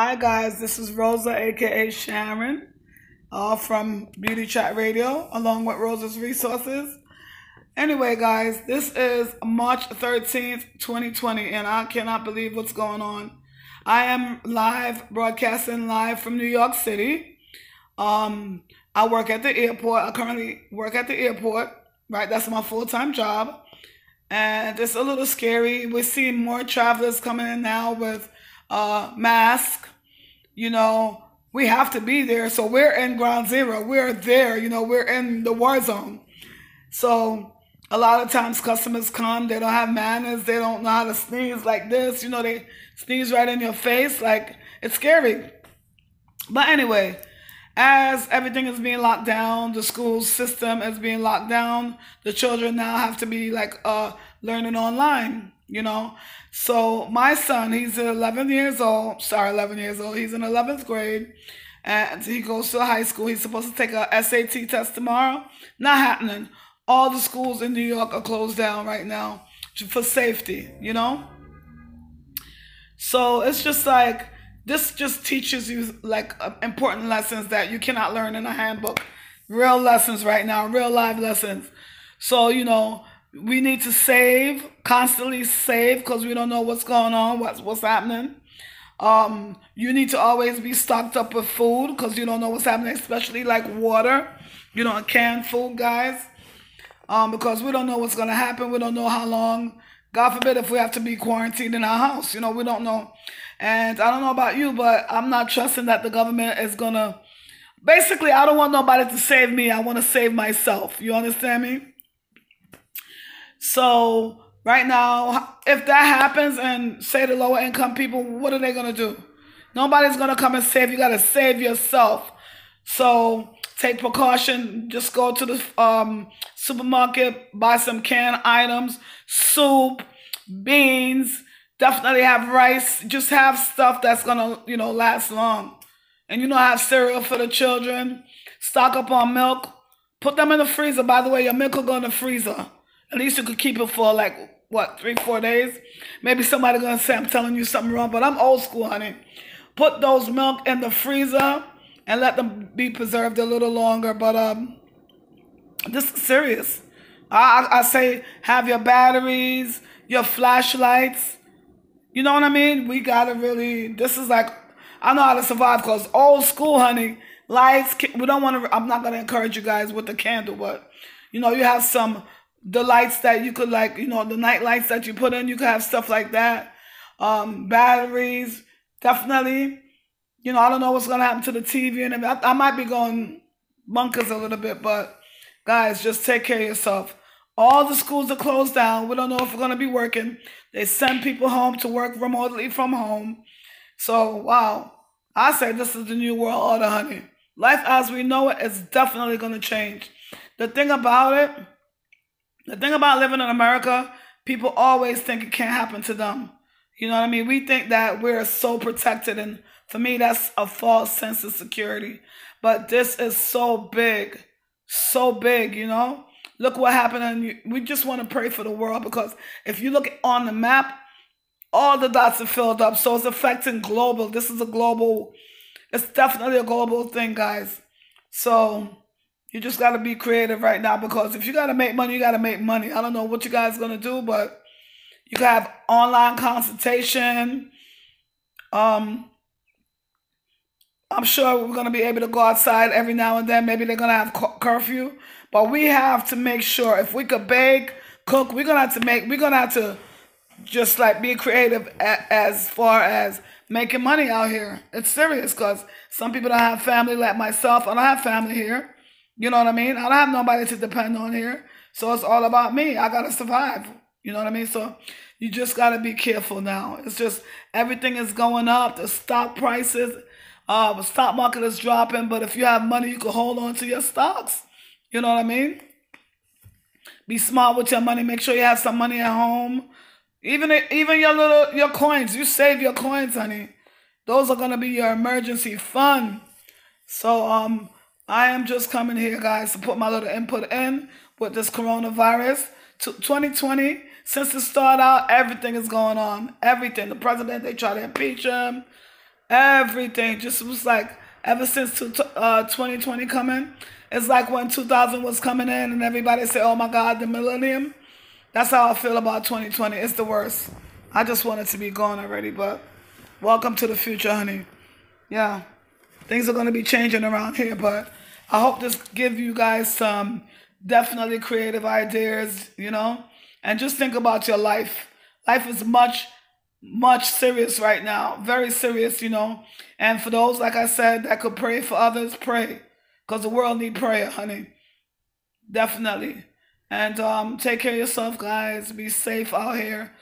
Hi guys, this is Rosa, aka Sharon, uh, from Beauty Chat Radio, along with Rosa's Resources. Anyway, guys, this is March 13th, 2020, and I cannot believe what's going on. I am live, broadcasting live from New York City. Um, I work at the airport. I currently work at the airport, right? That's my full time job. And it's a little scary. We're seeing more travelers coming in now with uh, mask. You know, we have to be there. So we're in ground zero. We're there. You know, we're in the war zone. So a lot of times customers come, they don't have manners, they don't know how to sneeze like this. You know, they sneeze right in your face. Like, it's scary. But anyway, as everything is being locked down, the school system is being locked down, the children now have to be like uh, learning online, you know. So my son, he's 11 years old, sorry, 11 years old, he's in 11th grade, and he goes to high school. He's supposed to take a SAT test tomorrow. Not happening. All the schools in New York are closed down right now for safety, you know. So it's just like, this just teaches you like uh, important lessons that you cannot learn in a handbook. Real lessons right now, real live lessons. So, you know, we need to save, constantly save because we don't know what's going on, what's what's happening. Um, you need to always be stocked up with food because you don't know what's happening, especially like water, you know, canned food, guys. Um, because we don't know what's gonna happen. We don't know how long. God forbid if we have to be quarantined in our house. You know, we don't know. And I don't know about you, but I'm not trusting that the government is gonna. Basically, I don't want nobody to save me. I want to save myself. You understand me? So right now, if that happens, and say the lower income people, what are they gonna do? Nobody's gonna come and save you. Gotta save yourself. So take precaution. Just go to the um, supermarket, buy some canned items, soup, beans Definitely have rice. Just have stuff that's gonna, you know, last long. And you know, have cereal for the children. Stock up on milk. Put them in the freezer. By the way, your milk will go in the freezer. At least you could keep it for like what three, four days. Maybe somebody gonna say I'm telling you something wrong, but I'm old school, honey. Put those milk in the freezer and let them be preserved a little longer. But um, this is serious. I, I say have your batteries, your flashlights, you know what I mean? We gotta really. This is like I know how to survive because old school, honey. Lights. We don't want to. I'm not gonna encourage you guys with the candle, but you know you have some the lights that you could like. You know the night lights that you put in. You could have stuff like that. Um, batteries, definitely. You know I don't know what's gonna happen to the TV and I, I might be going bunkers a little bit, but guys, just take care of yourself. All the schools are closed down. We don't know if we're to be working. They send people home to work remotely from home. So, wow. I say this is the new world order, honey. Life as we know it is definitely to change. The thing about it, the thing about living in America, people always think it can't happen to them. You know what I mean? We think that we're so protected, and for me, that's a false sense of security. But this is so big, so big, you know? Look what happened. And we just want to pray for the world because if you look on the map, all the dots are filled up. So it's affecting global. This is a global, it's definitely a global thing, guys. So you just got to be creative right now because if you got to make money, you got to make money. I don't know what you guys going to do, but you can have online consultation. Um, I'm sure we're going to be able to go outside every now and then. Maybe they're going to have curfew. But we have to make sure if we could bake, cook, we're gonna have to make. We're gonna have to just like be creative as far as making money out here. It's serious because some people don't have family like myself. I don't have family here. You know what I mean? I don't have nobody to depend on here. So it's all about me. I gotta survive. You know what I mean? So you just gotta be careful now. It's just everything is going up. The stock prices, uh, the stock market is dropping. But if you have money, you can hold on to your stocks. You know what I mean? Be smart with your money. Make sure you have some money at home. Even even your little your coins, you save your coins, honey. Those are gonna be your emergency fund. So um, I am just coming here, guys, to put my little input in with this coronavirus. 2020, since it started out, everything is going on. Everything. The president, they try to impeach him. Everything just was like ever since uh, 2020 coming. It's like when 2000 was coming in and everybody said, "Oh my God, the millennium." That's how I feel about 2020. It's the worst. I just want it to be gone already, but welcome to the future, honey. Yeah, things are going to be changing around here, but I hope this give you guys some definitely creative ideas, you know, and just think about your life. Life is much, much serious right now, very serious, you know. And for those, like I said, that could pray for others, pray, because the world need prayer, honey. Definitely. And um, take care of yourself, guys. Be safe out here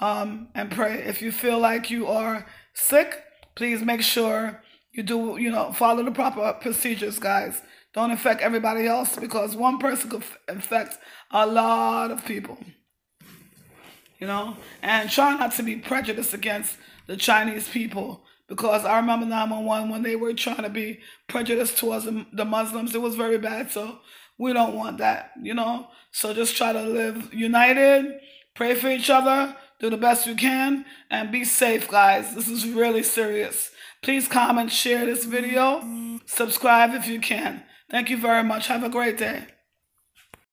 um, and pray. If you feel like you are sick, please make sure you do, you know, follow the proper procedures, guys. Don't infect everybody else because one person could infect a lot of people. You know, and try not to be prejudiced against the Chinese people because I remember 911 when they were trying to be prejudiced towards the Muslims. It was very bad. So we don't want that, you know. So just try to live united, pray for each other, do the best you can, and be safe, guys. This is really serious. Please comment, share this video, subscribe if you can. Thank you very much. Have a great day.